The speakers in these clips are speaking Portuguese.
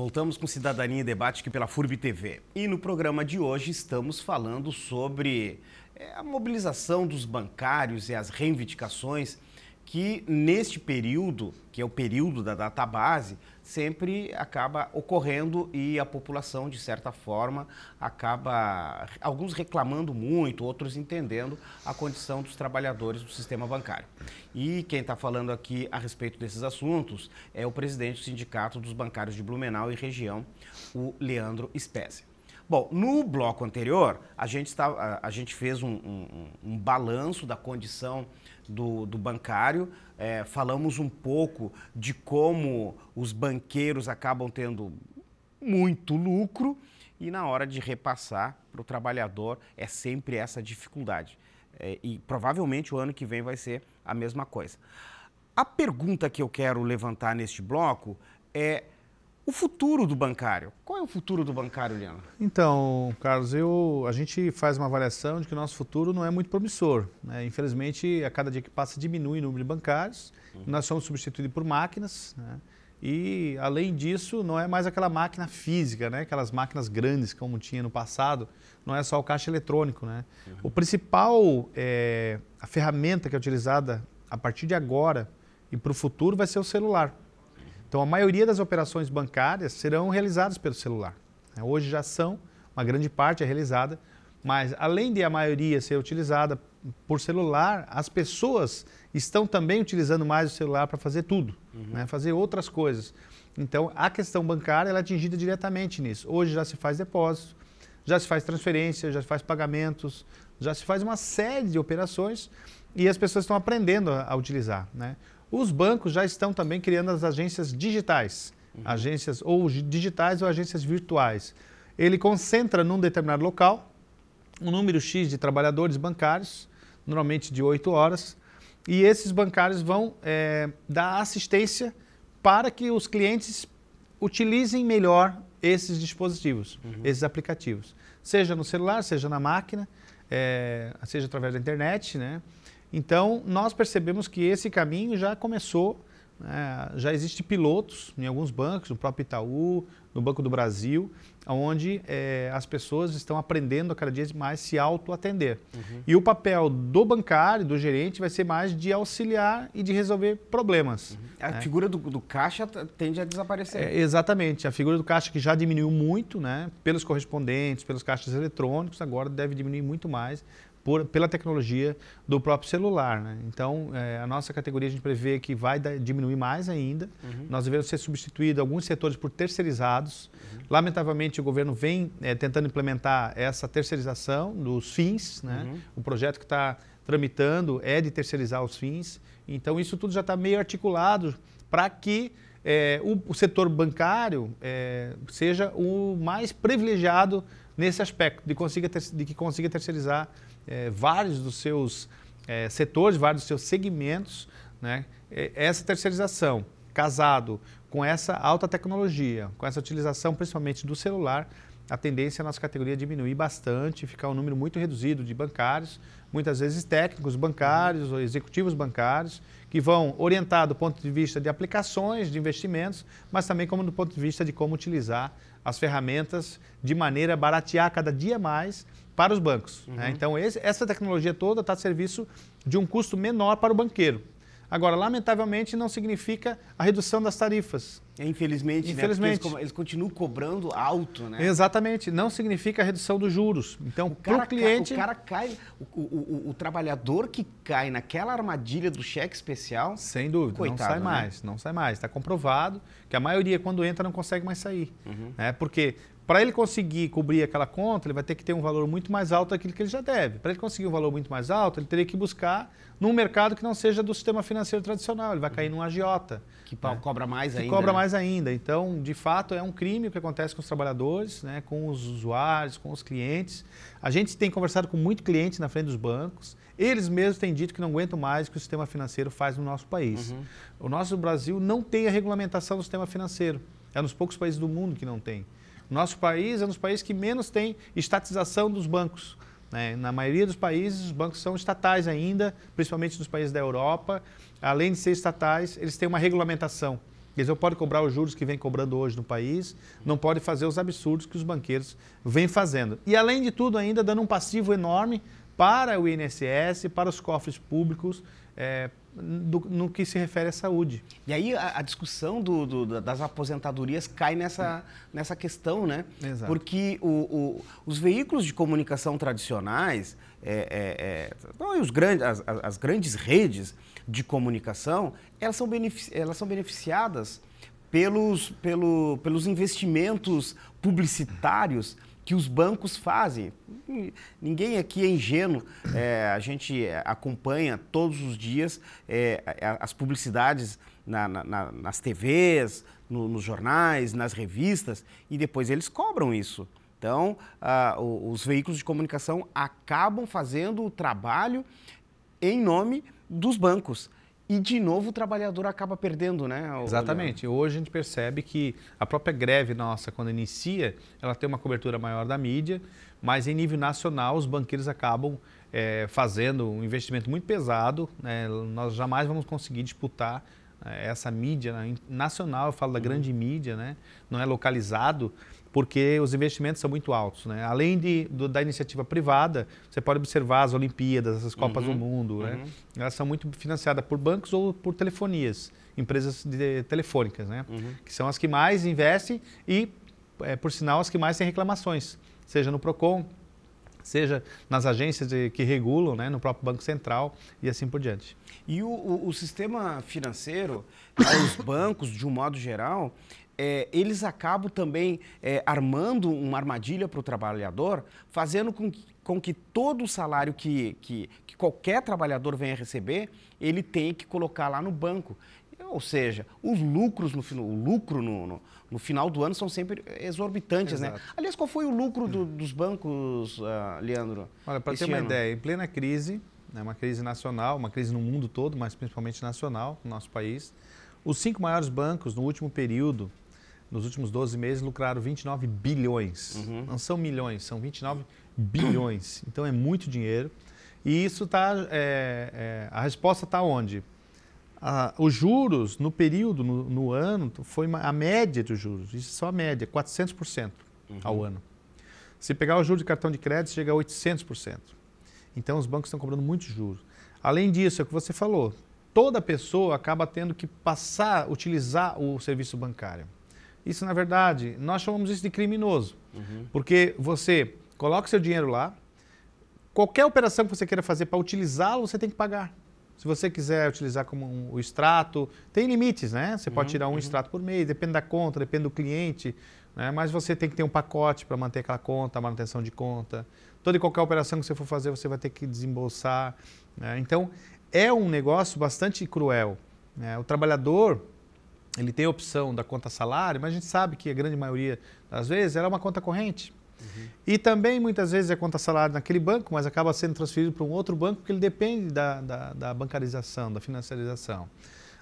Voltamos com Cidadania em Debate aqui pela FURB TV. E no programa de hoje estamos falando sobre é, a mobilização dos bancários e as reivindicações que neste período, que é o período da database, sempre acaba ocorrendo e a população, de certa forma, acaba, alguns reclamando muito, outros entendendo a condição dos trabalhadores do sistema bancário. E quem está falando aqui a respeito desses assuntos é o presidente do Sindicato dos Bancários de Blumenau e região, o Leandro Spezia. Bom, no bloco anterior, a gente, tá, a, a gente fez um, um, um balanço da condição do, do bancário, é, falamos um pouco de como os banqueiros acabam tendo muito lucro e na hora de repassar para o trabalhador é sempre essa dificuldade. É, e provavelmente o ano que vem vai ser a mesma coisa. A pergunta que eu quero levantar neste bloco é o futuro do bancário. Qual é o futuro do bancário, Leandro? Então, Carlos, eu, a gente faz uma avaliação de que o nosso futuro não é muito promissor. Né? Infelizmente, a cada dia que passa diminui o número de bancários, uhum. nós somos substituídos por máquinas. Né? E, além disso, não é mais aquela máquina física, né? aquelas máquinas grandes como tinha no passado, não é só o caixa eletrônico. Né? Uhum. O principal, é, a ferramenta que é utilizada a partir de agora e para o futuro vai ser o celular. Então, a maioria das operações bancárias serão realizadas pelo celular. Né? Hoje já são, uma grande parte é realizada, mas além de a maioria ser utilizada por celular, as pessoas estão também utilizando mais o celular para fazer tudo, uhum. né? fazer outras coisas. Então, a questão bancária é atingida diretamente nisso. Hoje já se faz depósito, já se faz transferência, já se faz pagamentos, já se faz uma série de operações e as pessoas estão aprendendo a, a utilizar. Né? Os bancos já estão também criando as agências digitais, uhum. agências ou digitais ou agências virtuais. Ele concentra num determinado local um número X de trabalhadores bancários, normalmente de 8 horas, e esses bancários vão é, dar assistência para que os clientes utilizem melhor esses dispositivos, uhum. esses aplicativos, seja no celular, seja na máquina, é, seja através da internet, né? Então, nós percebemos que esse caminho já começou, né? já existem pilotos em alguns bancos, no próprio Itaú, no Banco do Brasil, onde é, as pessoas estão aprendendo a cada dia mais se auto-atender. Uhum. E o papel do bancário, do gerente, vai ser mais de auxiliar e de resolver problemas. Uhum. A né? figura do, do, caixa tende a desaparecer. É, exatamente. A figura do caixa que já diminuiu muito, né, pelos correspondentes, pelos caixas eletrônicos, agora deve diminuir muito mais por, pela tecnologia do próprio celular. Né? Então, é, a nossa categoria a gente prevê que vai da, diminuir mais ainda. Uhum. Nós devemos ser substituídos alguns setores por terceirizados. Uhum. Lamentavelmente, o governo vem é, tentando implementar essa terceirização dos fins. Né? Uhum. O projeto que está tramitando é de terceirizar os fins. Então, isso tudo já está meio articulado para que é, o, o, setor bancário é, seja o mais privilegiado nesse aspecto, de, consiga ter, de que consiga terceirizar é, vários dos seus é, setores, vários dos seus segmentos, né? essa terceirização, casado com essa alta tecnologia, com essa utilização principalmente do celular, a tendência é a nossa categoria diminuir bastante, ficar um número muito reduzido de bancários, muitas vezes técnicos bancários ou executivos bancários, que vão orientar do ponto de vista de aplicações, de investimentos, mas também como do ponto de vista de como utilizar as ferramentas de maneira a baratear cada dia mais para os bancos. Né? Uhum. Né? Então, esse, essa tecnologia toda está a serviço de um custo menor para o banqueiro. Agora, lamentavelmente, não significa a redução das tarifas. Infelizmente, infelizmente. Né? Eles, eles, continuam cobrando alto, né? Exatamente. Não significa a redução dos juros. Então, para o cliente... Cai, o cara cai, o, o, o, o, trabalhador que cai naquela armadilha do cheque especial... Sem dúvida, coitado, não sai né? mais, não sai mais. Está comprovado que a maioria, quando entra, não consegue mais sair. Uhum. Né? Porque para ele conseguir cobrir aquela conta, ele vai ter que ter um valor muito mais alto daquilo que ele já deve. Para ele conseguir um valor muito mais alto, ele teria que buscar num mercado que não seja do sistema financeiro tradicional. Ele vai cair num agiota. Que né? cobra mais que ainda. cobra né? Mais ainda. Então, de fato, é um crime o que acontece com os trabalhadores, né, com os usuários, com os clientes. A gente tem conversado com muitos clientes na frente dos bancos. Eles mesmos têm dito que não aguentam mais o que o sistema financeiro faz no nosso país. Uhum. O nosso Brasil não tem a regulamentação do sistema financeiro. É um dos poucos países do mundo que não tem. Nosso país é um dos países que menos tem estatização dos bancos. Né? Na maioria dos países, os bancos são estatais ainda, principalmente nos países da Europa. Além de ser estatais, eles têm uma regulamentação. Eles não podem cobrar os juros que vem cobrando hoje no país, não podem fazer os absurdos que os banqueiros vêm fazendo. E, além de tudo, ainda dando um passivo enorme para o INSS, para os cofres públicos, é, do, no que se refere à saúde. E aí a, a discussão do, do, das aposentadorias cai nessa, nessa questão, né? Exato. Porque o, o, os veículos de comunicação tradicionais, é, é, é, os grandes, as, as, grandes redes de comunicação, elas são, benefici elas são beneficiadas pelos, pelo, pelos investimentos publicitários que os bancos fazem. Ninguém aqui é ingênuo, é, a gente acompanha todos os dias é, as publicidades na, na, nas TVs, no, nos jornais, nas revistas, e depois eles cobram isso. Então, os veículos de comunicação acabam fazendo o trabalho em nome dos bancos. E, de novo, o trabalhador acaba perdendo, né? Exatamente. Hoje a gente percebe que a própria greve nossa, quando inicia, ela tem uma cobertura maior da mídia, mas em nível nacional os banqueiros acabam é, fazendo um investimento muito pesado. Né? Nós jamais vamos conseguir disputar é, essa mídia né? nacional, eu falo da grande mídia, né? não é localizado porque os investimentos são muito altos. Né? Além de, do, da iniciativa privada, você pode observar as Olimpíadas, as Copas uhum, do Mundo. Né? Uhum. Né? Elas são muito financiadas por bancos ou por telefonias, empresas de, telefônicas, né? Uhum. que são as que mais investem e, é, por sinal, as que mais têm reclamações, seja no PROCON, seja nas agências de, que regulam, né, no próprio Banco Central e assim por diante. E o, o, o sistema financeiro, os bancos, de um modo geral, é, eles acabam também é, armando uma armadilha para o trabalhador, fazendo com que, com que todo o salário que, que, que, qualquer trabalhador venha receber, ele tem que colocar lá no banco. Ou seja, os lucros no, o lucro no, no, no final do ano são sempre exorbitantes, né? Exato. né? Aliás, qual foi o lucro do, dos bancos, uh, Leandro? Olha, para ter uma ano? ideia, em plena crise, né, uma crise nacional, uma crise no mundo todo, mas principalmente nacional, no nosso país, os cinco maiores bancos no último período nos últimos 12 meses, lucraram 29 bilhões. Uhum. Não são milhões, são 29 bilhões. Então é muito dinheiro. E isso está. É, é, a resposta está onde? Ah, os juros no período, no, no, ano, foi a média dos juros, isso é só a média, 400% uhum. ao ano. Se pegar o juro de cartão de crédito, chega a 800%. Então os bancos estão cobrando muitos juros. Além disso, é o que você falou, toda pessoa acaba tendo que passar, utilizar o serviço bancário. Isso, na verdade, nós chamamos isso de criminoso. Uhum. Porque você coloca seu dinheiro lá, qualquer operação que você queira fazer para utilizá-lo, você tem que pagar. Se você quiser utilizar como um, o extrato, tem limites, né? Você uhum, pode tirar um uhum. extrato por mês, depende da conta, depende do cliente, né? mas você tem que ter um pacote para manter aquela conta, a manutenção de conta. Toda e qualquer operação que você for fazer, você vai ter que desembolsar. Né? Então, é um negócio bastante cruel. Né? O trabalhador, ele tem a opção da conta salário, mas a gente sabe que a grande maioria das vezes ela é uma conta corrente. Uhum. E também muitas vezes é conta salário naquele banco, mas acaba sendo transferido para um outro banco porque ele depende da, da, da bancarização, da financiarização.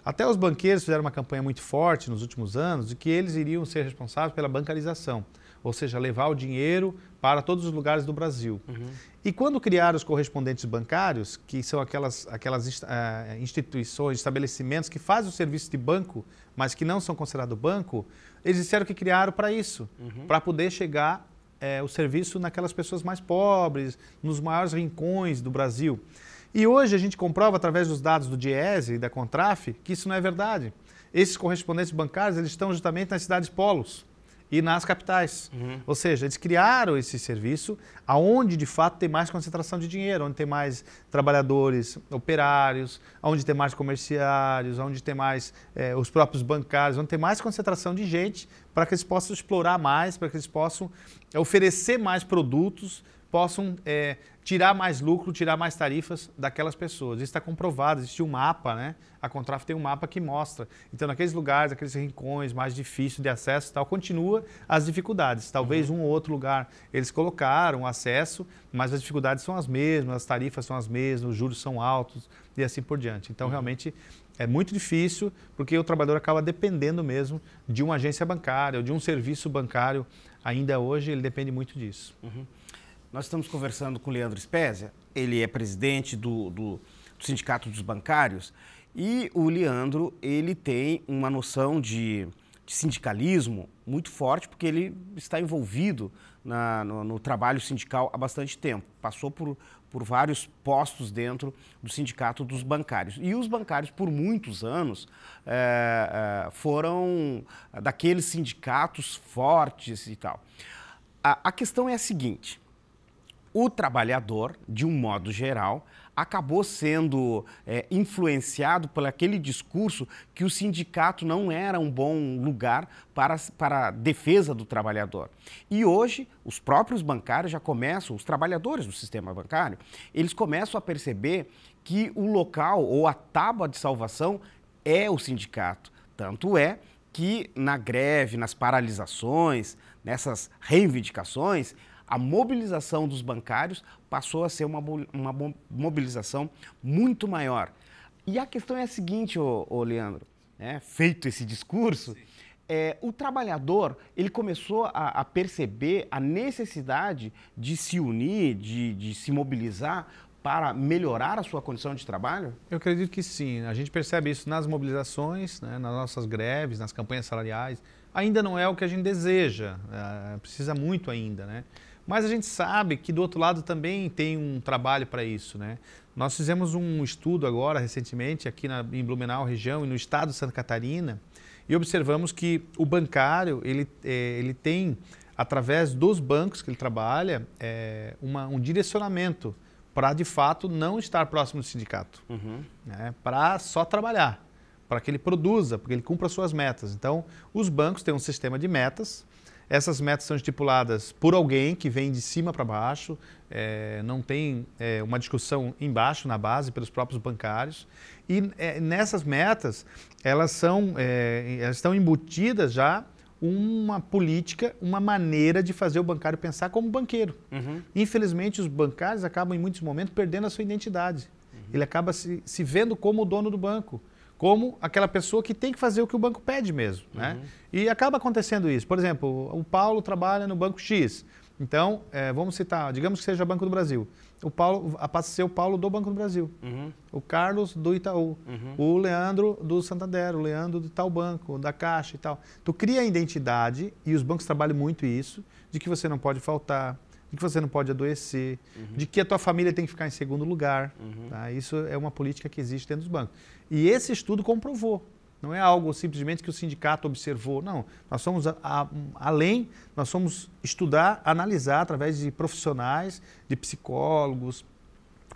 Até os banqueiros fizeram uma campanha muito forte nos últimos anos de que eles iriam ser responsáveis pela bancarização ou seja, levar o dinheiro para todos os lugares do Brasil. Uhum. E quando criaram os correspondentes bancários, que são aquelas, aquelas uh, instituições, estabelecimentos que fazem o serviço de banco, mas que não são considerados banco, eles disseram que criaram para isso, uhum. para poder chegar é, o serviço naquelas pessoas mais pobres, nos maiores rincões do Brasil. E hoje a gente comprova, através dos dados do Diese e da Contraf, que isso não é verdade. Esses correspondentes bancários eles estão justamente nas cidades polos e nas capitais. Uhum. Ou seja, eles criaram esse serviço aonde de fato tem mais concentração de dinheiro, onde tem mais trabalhadores operários, onde tem mais comerciários, onde tem mais é, os próprios bancários, onde tem mais concentração de gente para que eles possam explorar mais, para que eles possam oferecer mais produtos possam é, tirar mais lucro, tirar mais tarifas daquelas pessoas. Isso está comprovado, existe um mapa, né? A Contraf tem um mapa que mostra. Então, naqueles lugares, aqueles rincões mais difíceis de acesso tal, continua as dificuldades. Talvez uhum. um ou outro lugar eles colocaram acesso, mas as dificuldades são as mesmas, as tarifas são as mesmas, os juros são altos e assim por diante. Então, uhum. realmente, é muito difícil, porque o trabalhador acaba dependendo mesmo de uma agência bancária ou de um serviço bancário. Ainda hoje, ele depende muito disso. Uhum. Nós estamos conversando com o Leandro Spezia, ele é presidente do, do, do Sindicato dos Bancários, E o Leandro, ele tem uma noção de, de sindicalismo muito forte, porque ele está envolvido na, no, no, trabalho sindical há bastante tempo. Passou por, por vários postos dentro do sindicato dos bancários. E os bancários, por muitos anos, é, foram daqueles sindicatos fortes e tal. A, a questão é a seguinte: o trabalhador, de um modo geral, acabou sendo é, influenciado por aquele discurso que o sindicato não era um bom lugar para, para a defesa do trabalhador. E hoje, os próprios bancários já começam, os trabalhadores do sistema bancário, eles começam a perceber que o local ou a tábua de salvação é o sindicato. Tanto é que na greve, nas paralisações, nessas reivindicações, a mobilização dos bancários passou a ser uma, uma mobilização muito maior. E a questão é a seguinte, ô, ô Leandro, né? feito esse discurso, é, o trabalhador ele começou a, a, perceber a necessidade de se unir, de, de se mobilizar para melhorar a sua condição de trabalho? Eu acredito que sim. A gente percebe isso nas mobilizações, né, nas nossas greves, nas campanhas salariais. Ainda não é o que a gente deseja, é, precisa muito ainda, né? Mas a gente sabe que do outro lado também tem um trabalho para isso, né? Nós fizemos um estudo agora, recentemente, aqui na, em Blumenau, região, e no estado de Santa Catarina, e observamos que o bancário, ele, é, ele tem, através dos bancos que ele trabalha, é, uma, um direcionamento para, de fato, não estar próximo do sindicato, uhum. né? para só trabalhar, para que ele produza, porque ele cumpra suas metas. Então, os bancos têm um sistema de metas, essas metas são estipuladas por alguém que vem de cima para baixo, é, não tem é, uma discussão embaixo, na base, pelos próprios bancários. E é, nessas metas, elas, são, é, elas estão embutidas já uma política, uma maneira de fazer o bancário pensar como banqueiro. Uhum. Infelizmente, os bancários acabam, em muitos momentos, perdendo a sua identidade. Uhum. Ele acaba se, se vendo como o dono do banco como aquela pessoa que tem que fazer o que o banco pede mesmo. Né? Uhum. E acaba acontecendo isso. Por exemplo, o Paulo trabalha no Banco X. Então, é, vamos citar, digamos que seja Banco do Brasil. O Paulo passa a ser o Paulo do Banco do Brasil. Uhum. O Carlos do Itaú. Uhum. O Leandro do Santander. O Leandro do tal banco, da Caixa e tal. Tu cria a identidade, e os bancos trabalham muito isso, de que você não pode faltar, de que você não pode adoecer, uhum. de que a tua família tem que ficar em segundo lugar. Uhum. Tá? Isso é uma política que existe dentro dos bancos. E esse estudo comprovou. Não é algo simplesmente que o sindicato observou. Não, nós somos a, a, além, nós somos estudar, analisar através de profissionais, de psicólogos.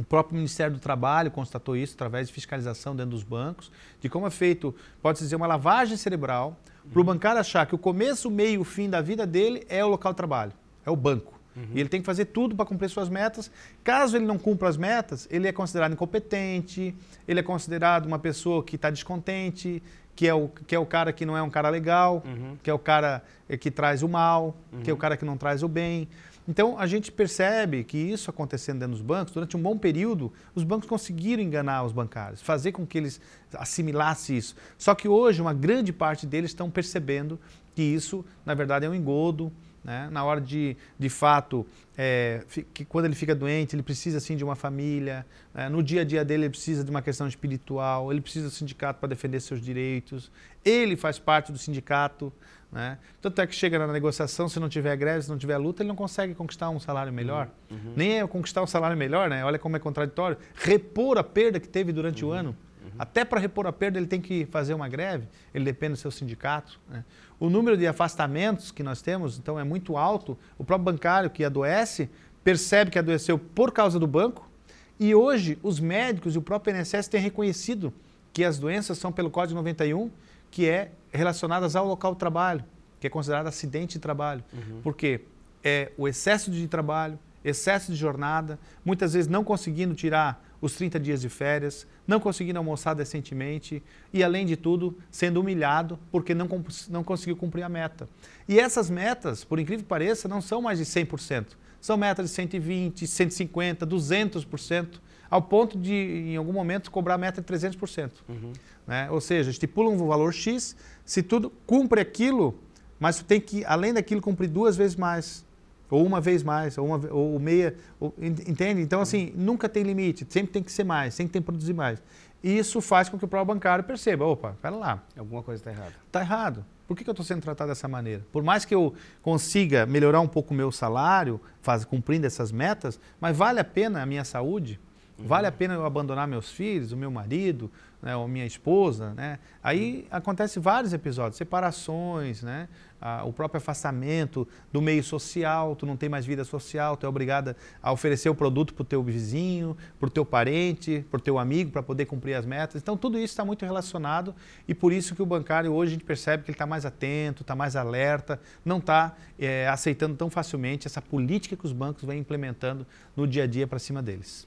O próprio Ministério do Trabalho constatou isso através de fiscalização dentro dos bancos, de como é feito, pode-se dizer, uma lavagem cerebral para o bancário achar que o começo, o meio e o fim da vida dele é o local de trabalho, é o banco. Uhum. E ele tem que fazer tudo para cumprir suas metas. Caso ele não cumpra as metas, ele é considerado incompetente, ele é considerado uma pessoa que está descontente, que é, o, que é o cara que não é um cara legal, uhum. que é o cara eh, que traz o mal, uhum. que é o cara que não traz o bem. Então a gente percebe que isso acontecendo dentro dos bancos, durante um bom período, os bancos conseguiram enganar os bancários, fazer com que eles assimilassem isso. Só que hoje uma grande parte deles estão percebendo que isso, na verdade, é um engodo, né? Na hora de, de fato, é, que quando ele fica doente, ele precisa sim de uma família. Né? No dia a dia dele, ele precisa de uma questão espiritual. Ele precisa do sindicato para defender seus direitos. Ele faz parte do sindicato. Né? Tanto é que chega na negociação, se não tiver greve, se não tiver luta, ele não consegue conquistar um salário melhor. Uhum. uhum. Nem é conquistar um salário melhor, né? Olha como é contraditório. Repor a perda que teve durante uhum. o ano. Uhum. Até para repor a perda, ele tem que fazer uma greve, ele depende do seu sindicato. Né? O número de afastamentos que nós temos, então, é muito alto. O próprio bancário que adoece percebe que adoeceu por causa do banco. E hoje, os médicos e o próprio INSS têm reconhecido que as doenças são pelo Código 91, que é relacionadas ao local de trabalho, que é considerado acidente de trabalho. Uhum. Porque é o excesso de trabalho, excesso de jornada, muitas vezes não conseguindo tirar os 30 dias de férias, não conseguindo almoçar decentemente e, além de tudo, sendo humilhado porque não, não conseguiu cumprir a meta. E essas metas, por incrível que pareça, não são mais de 100%. São metas de 120%, 150%, 200%, ao ponto de, em algum momento, cobrar a meta de 300%. Uhum. Né? Ou seja, estipula um valor X, se tudo cumpre aquilo, mas tu tem que, além daquilo, cumprir duas vezes mais ou uma vez mais, ou, uma, ou meia, ou, entende? Então, assim, nunca tem limite, sempre tem que ser mais, sempre tem que produzir mais. E isso faz com que o próprio bancário perceba, opa, pera lá. Alguma coisa está errada. Está errado. Por que, que eu estou sendo tratado dessa maneira? Por mais que eu consiga melhorar um pouco o meu salário, faz, cumprindo essas metas, mas vale a pena a minha saúde? Uhum. Vale a pena eu abandonar meus filhos, o meu marido, né, ou minha esposa? Né? Aí acontece vários episódios, separações, né? ah, o próprio afastamento do meio social, tu não tem mais vida social, tu é obrigada a oferecer o produto para o teu vizinho, para o teu parente, para o teu amigo, para poder cumprir as metas. Então tudo isso está muito relacionado e por isso que o bancário hoje a gente percebe que ele está mais atento, está mais alerta, não está é, aceitando tão facilmente essa política que os bancos vêm implementando no dia a dia para cima deles.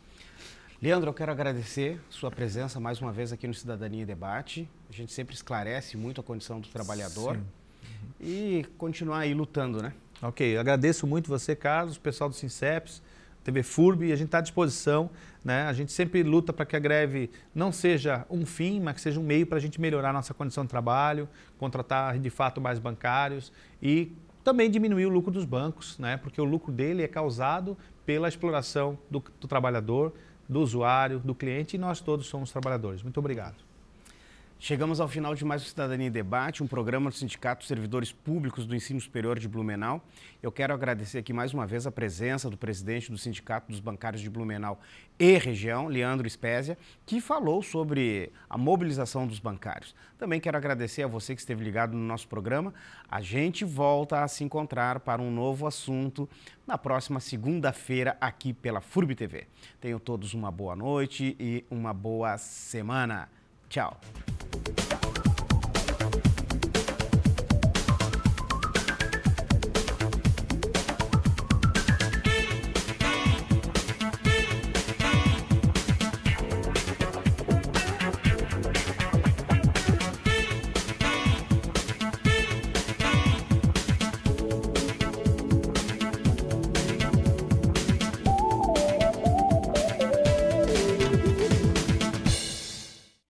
Leandro, eu quero agradecer sua presença mais uma vez aqui no Cidadania e Debate. A gente sempre esclarece muito a condição do trabalhador. E continuar aí lutando, né? Ok, agradeço muito você, Carlos, o pessoal do Sinceps, TV FURB, e a gente está à disposição. Né? A gente sempre luta para que a greve não seja um fim, mas que seja um meio para a gente melhorar a nossa condição de trabalho, contratar de fato mais bancários e também diminuir o lucro dos bancos, né? porque o lucro dele é causado pela exploração do, do trabalhador, do usuário, do cliente e nós todos somos trabalhadores. Muito obrigado. Chegamos ao final de mais um Cidadania em Debate, um programa do Sindicato dos Servidores Públicos do Ensino Superior de Blumenau. Eu quero agradecer aqui mais uma vez a presença do presidente do Sindicato dos Bancários de Blumenau e região, Leandro Espésia, que falou sobre a mobilização dos bancários. Também quero agradecer a você que esteve ligado no nosso programa. A gente volta a se encontrar para um novo assunto na próxima segunda-feira aqui pela FURB TV. Tenham todos uma boa noite e uma boa semana. Tchau.